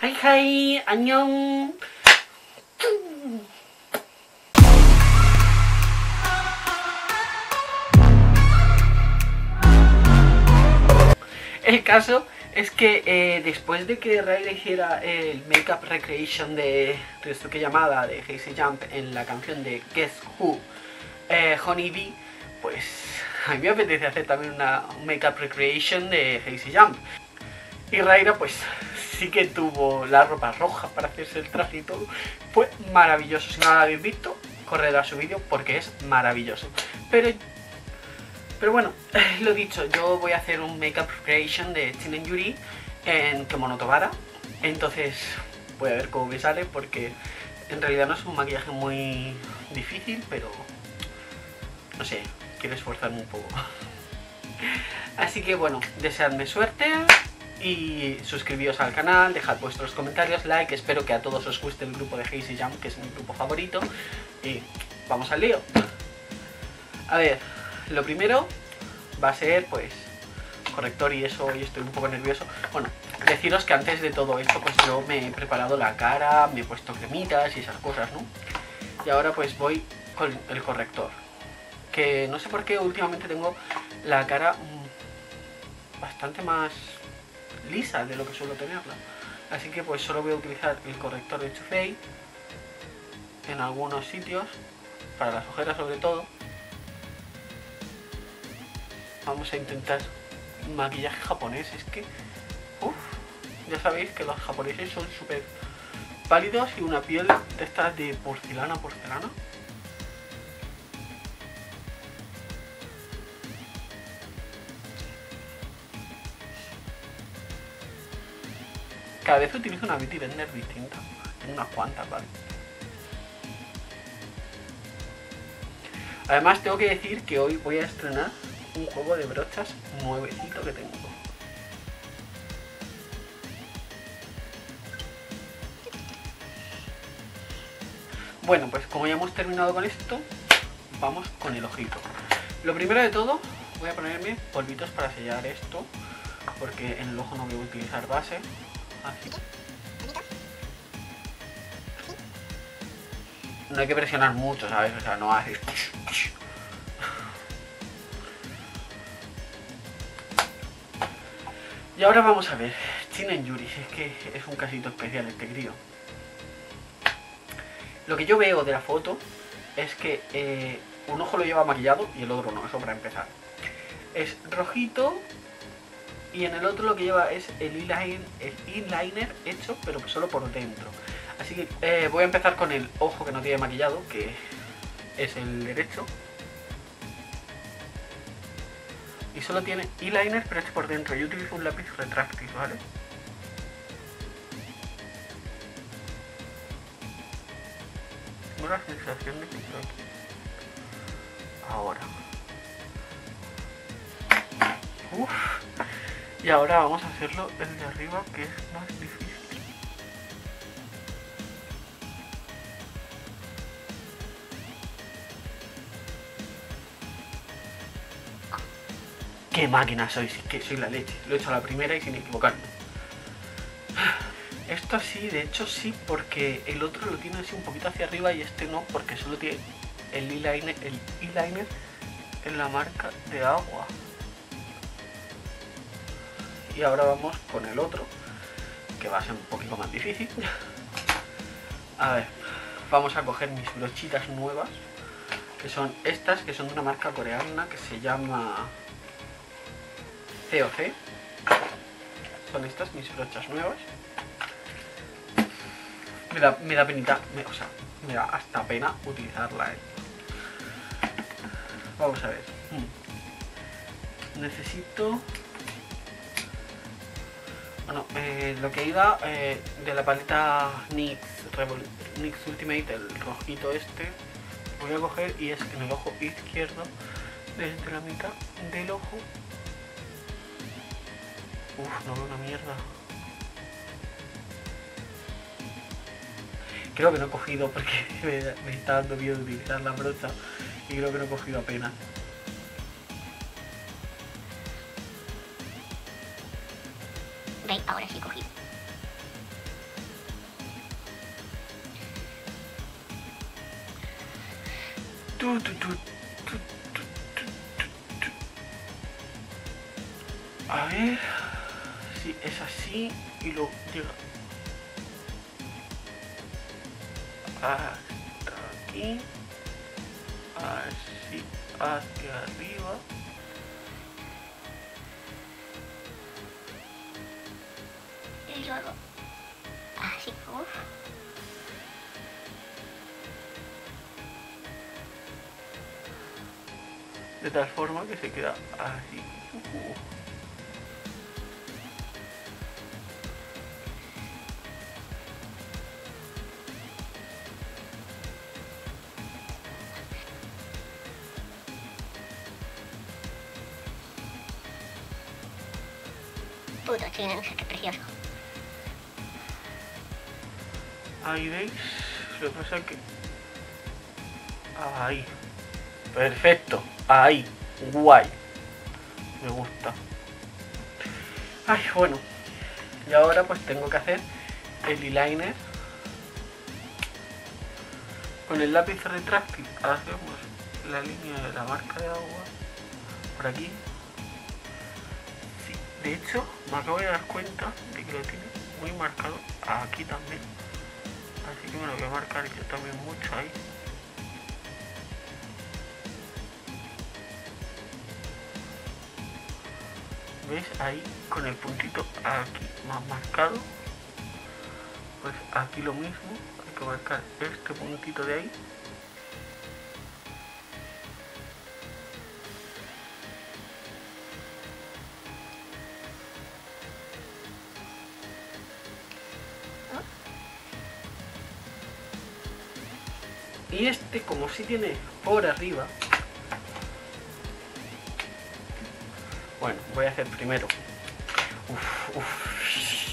Hi hi, 안녕. El caso es que eh, después de que Riley hiciera el Makeup Recreation de Ryosuke Yamada de Hazy Jump en la canción de Guess Who, eh, Honey Bee, pues a mí me apetece hacer también una un Makeup Recreation de Hazy Jump. Y Raira pues sí que tuvo la ropa roja para hacerse el traje y todo. Fue maravilloso. Si no lo habéis visto, corred a su vídeo porque es maravilloso. Pero pero bueno, lo dicho, yo voy a hacer un makeup creation de Chinen Yuri en Kemono Tobara. Entonces voy a ver cómo me sale porque en realidad no es un maquillaje muy difícil, pero no sé, quiero esforzarme un poco. Así que bueno, deseadme suerte y suscribíos al canal, dejad vuestros comentarios, like, espero que a todos os guste el grupo de Hazy Jump, que es mi grupo favorito. Y vamos al lío. A ver, lo primero va a ser pues corrector y eso, y estoy un poco nervioso. Bueno, deciros que antes de todo esto pues yo me he preparado la cara, me he puesto cremitas y esas cosas, ¿no? Y ahora pues voy con el corrector. Que no sé por qué últimamente tengo la cara bastante más lisa de lo que suelo tenerla. Así que pues solo voy a utilizar el corrector de Faced en algunos sitios, para las ojeras sobre todo. Vamos a intentar maquillaje japonés, es que... Uf, ya sabéis que los japoneses son súper pálidos y una piel de de porcelana, porcelana. Cada vez utilizo una beauty blender distinta. Tengo unas cuantas, ¿vale? Además tengo que decir que hoy voy a estrenar un juego de brochas nuevecito que tengo. Bueno, pues como ya hemos terminado con esto, vamos con el ojito. Lo primero de todo, voy a ponerme polvitos para sellar esto, porque en el ojo no voy a utilizar base. No hay que presionar mucho, ¿sabes? O sea, no así. Y ahora vamos a ver, Chinen Yuri, es que es un casito especial este crío. Lo que yo veo de la foto es que eh, un ojo lo lleva maquillado y el otro no, eso para empezar. Es rojito y en el otro lo que lleva es el eyeliner, hecho, pero solo por dentro. Así que eh, voy a empezar con el ojo que no tiene maquillado, que es el derecho. y solo tiene eyeliner pero este por dentro. Yo utilizo un lápiz retráctil, ¿vale? Tengo la sensación de que estoy aquí. Ahora. Uf. Y ahora vamos a hacerlo el de arriba que es más difícil. qué máquina soy, que soy la leche. Lo he hecho a la primera y sin equivocarme. Esto sí, de hecho sí, porque el otro lo tiene así un poquito hacia arriba y este no, porque solo tiene el eyeliner, el eyeliner en la marca de agua. Y ahora vamos con el otro, que va a ser un poquito más difícil. A ver, vamos a coger mis brochitas nuevas, que son estas, que son de una marca coreana que se llama COC. Son estas mis brochas nuevas. Me da, me da penita, o sea, me da hasta pena utilizarla, ¿eh? Vamos a ver. Hmm. Necesito... Bueno, eh, lo que iba eh, de la paleta NYX, NYX Ultimate, el rojito este, voy a coger y es en el ojo izquierdo, desde la mitad del ojo Uf, no veo una mierda. Creo que no he cogido porque me, está dando miedo utilizar la brocha y creo que no he cogido apenas. Ve, ahora sí cogí. Tu, tu, tu, A ver si es así y lo llega hasta aquí, así hacia arriba. Así, uf. De tal forma que se queda así. Uh. Puto chino, qué precioso. Ahí veis. Lo que pasa es que. Ahí. Perfecto. Ahí. Guay. Me gusta. Ay, bueno. Y ahora pues tengo que hacer el eyeliner. Con el lápiz retráctil hacemos la línea de la marca de agua. Por aquí. Sí, de hecho me acabo de dar cuenta de que lo tiene muy marcado aquí también. Así que lo voy a marcar yo también mucho ahí. ¿Ves? Ahí con el puntito aquí más marcado. Pues aquí lo mismo. Hay que marcar este puntito de ahí. Y este, como si tiene por arriba. Bueno, voy a hacer primero.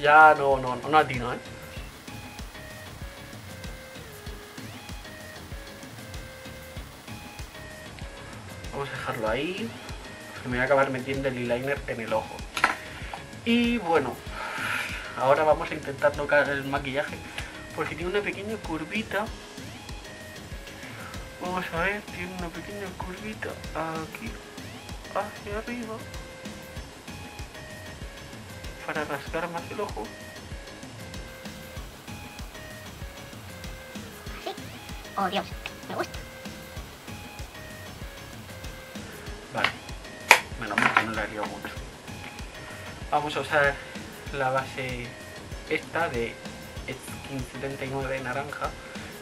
Ya no, no, no, no atino, ¿eh? Vamos a dejarlo ahí. Me voy a acabar metiendo el eyeliner en el ojo. Y bueno, ahora vamos a intentar tocar el maquillaje. Porque tiene una pequeña curvita Vamos a ver, tiene una pequeña curvita aquí hacia arriba para rascar más el ojo. Oh Dios, me gusta. Vale, menos mal que no la lío mucho. Vamos a usar la base esta de Skin 79 naranja,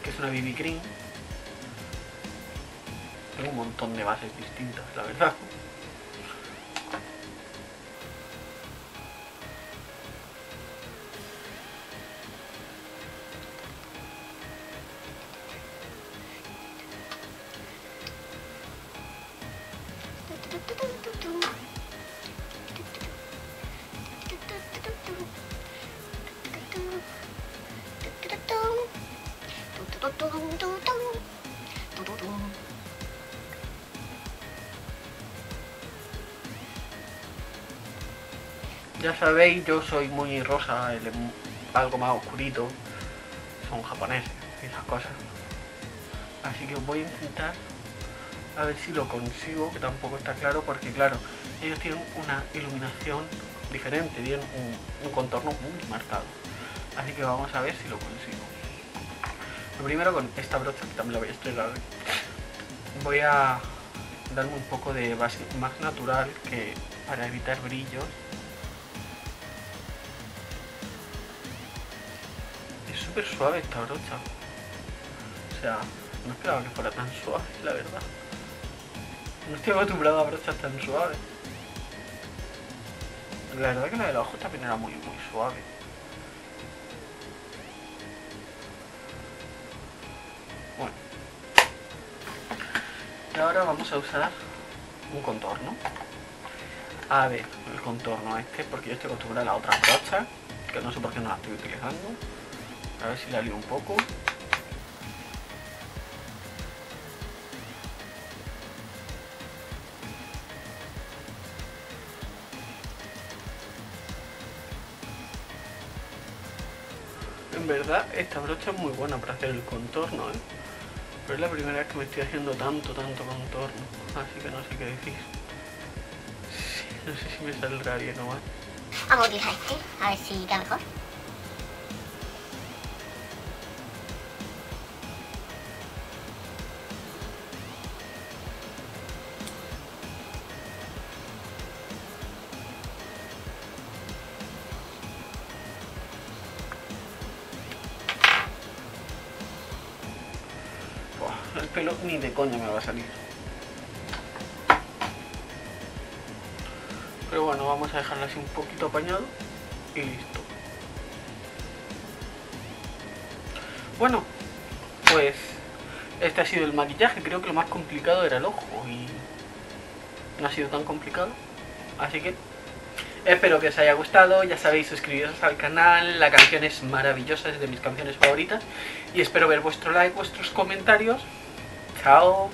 que es una BB Cream. Un montón de bases distintas, la verdad. Ya sabéis, yo soy muy rosa, algo más oscurito. Son japoneses esas cosas. Así que voy a intentar a ver si lo consigo, que tampoco está claro, porque claro, ellos tienen una iluminación diferente, tienen un, un contorno muy marcado. Así que vamos a ver si lo consigo. Lo primero con esta brocha, que también la voy a estrenar. Voy a darme un poco de base más natural que para evitar brillos. Súper suave esta brocha. O sea, no esperaba que fuera tan suave, la verdad. No estoy acostumbrado a brochas tan suaves. La verdad que la de los ojos también era muy, muy suave. Bueno. Y ahora vamos a usar un contorno. A ver, el contorno este, porque yo estoy acostumbrado a las otras brochas, que no sé por qué no las estoy utilizando. A ver si la lío un poco. En verdad, esta brocha es muy buena para hacer el contorno, ¿eh? Pero es la primera vez que me estoy haciendo tanto, tanto contorno. Así que no sé qué decir. No sé si me saldrá bien o mal. Vamos a utilizar este, a ver si queda mejor. Pelo ni de coña me va a salir. Pero bueno, vamos a dejarlo así un poquito apañado y listo. Bueno, pues este ha sido el maquillaje. Creo que lo más complicado era el ojo y no ha sido tan complicado. Así que espero que os haya gustado. Ya sabéis, suscribiros al canal. La canción es maravillosa, es de mis canciones favoritas. Y espero ver vuestro like, vuestros comentarios. 好。